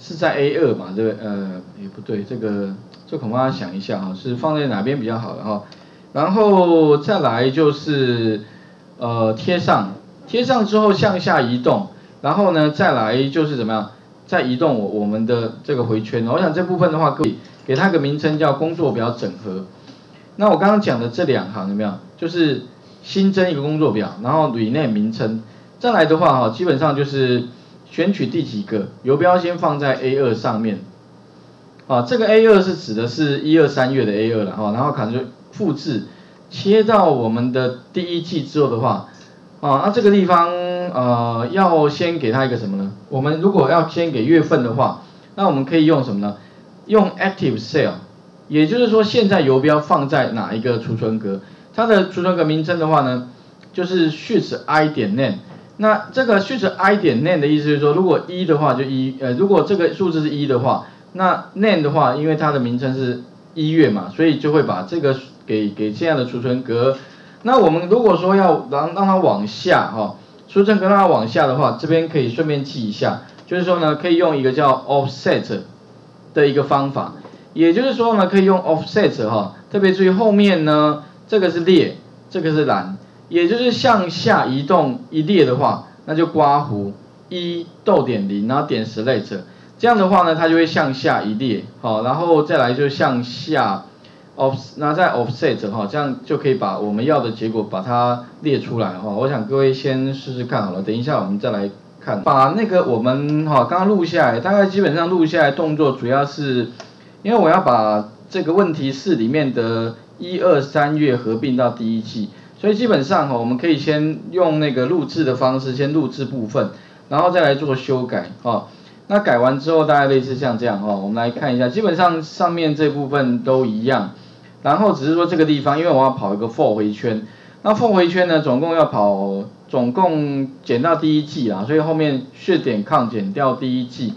是在 A 二嘛，对不对？呃，也不对，这个这恐怕要想一下哈，是放在哪边比较好的哈。然后再来就是呃贴上，贴上之后向下移动，然后呢再来就是怎么样？再移动我我们的这个回圈。我想这部分的话，可以给它个名称叫工作表整合。那我刚刚讲的这两行有没有？就是新增一个工作表，然后 rename 名称。再来的话哈，基本上就是选取第几个游标先放在 A 二上面。啊，这个 A 二是指的是一二三月的 A 二了哈，然后可能就复制切到我们的第一季之后的话，啊，那这个地方呃要先给它一个什么呢？我们如果要先给月份的话，那我们可以用什么呢？用 Active Cell，也就是说现在游标放在哪一个储存格？它的储存格名称的话呢，就是 Sheet I 点 Name。那这个 Sheet I 点 Name 的意思是说，如果一的话就一，呃，如果这个数字是一的话，那 Name 的话，因为它的名称是一月嘛，所以就会把这个给给这样的储存格。那我们如果说要让让它往下哈，储存格让它往下的话，这边可以顺便记一下，就是说呢，可以用一个叫 Offset 的一个方法，也就是说呢，可以用 Offset 哈，特别注意后面呢，这个是列，这个是栏。也就是向下移动一列的话，那就刮弧一逗点零，然后点 select，这样的话呢，它就会向下一列，好，然后再来就向下 off，那再 offset 哈，这样就可以把我们要的结果把它列出来哈。我想各位先试试看好了，等一下我们再来看，把那个我们哈刚刚录下来，大概基本上录下来动作主要是，因为我要把这个问题四里面的一二三月合并到第一季。所以基本上哈，我们可以先用那个录制的方式，先录制部分，然后再来做修改哈。那改完之后，大概类似像这样哈，我们来看一下，基本上上面这部分都一样，然后只是说这个地方，因为我要跑一个 for 回圈，那 for 回圈呢，总共要跑，总共减到第一季啊，所以后面血点抗减掉第一季，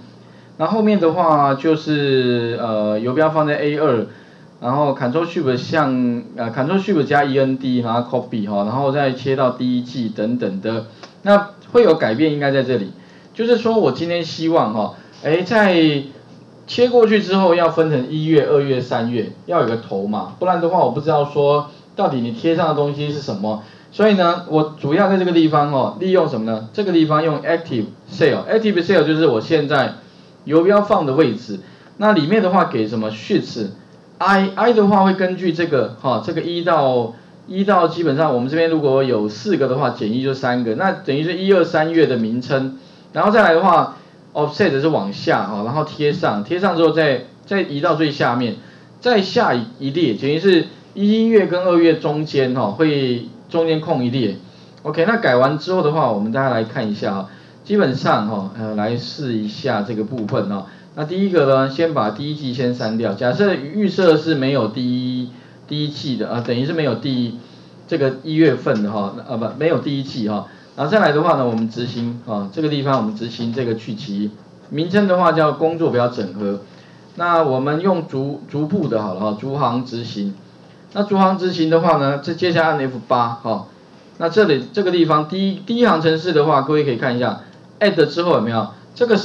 那后面的话就是呃，游标放在 A 二。然后 Ctrl Shift 向呃 Ctrl Shift 加 E N D 然后 Copy 哈，然后再切到第一季等等的，那会有改变应该在这里，就是说我今天希望哈，哎在切过去之后要分成一月、二月、三月，要有个头嘛，不然的话我不知道说到底你贴上的东西是什么，所以呢我主要在这个地方哦，利用什么呢？这个地方用 Active Cell，Active Cell 就是我现在游标放的位置，那里面的话给什么 Sheets。I I 的话会根据这个哈，这个一到一到基本上我们这边如果有四个的话，减一就三个，那等于是一二三月的名称，然后再来的话，offset 是往下哈，然后贴上，贴上之后再再移到最下面，再下一列，等于是一月跟二月中间哈，会中间空一列，OK，那改完之后的话，我们大家来看一下啊，基本上哈，呃，来试一下这个部分哦。那第一个呢，先把第一季先删掉。假设预设是没有第一第一季的啊，等于是没有第一这个一月份的哈，啊不没有第一季哈。然后再来的话呢，我们执行啊，这个地方我们执行这个去其名称的话叫工作表整合。那我们用逐逐步的好了哈，逐行执行。那逐行执行的话呢，这接下来按 F 八哈。那这里这个地方第一第一行程式的话，各位可以看一下，add 之后有没有这个。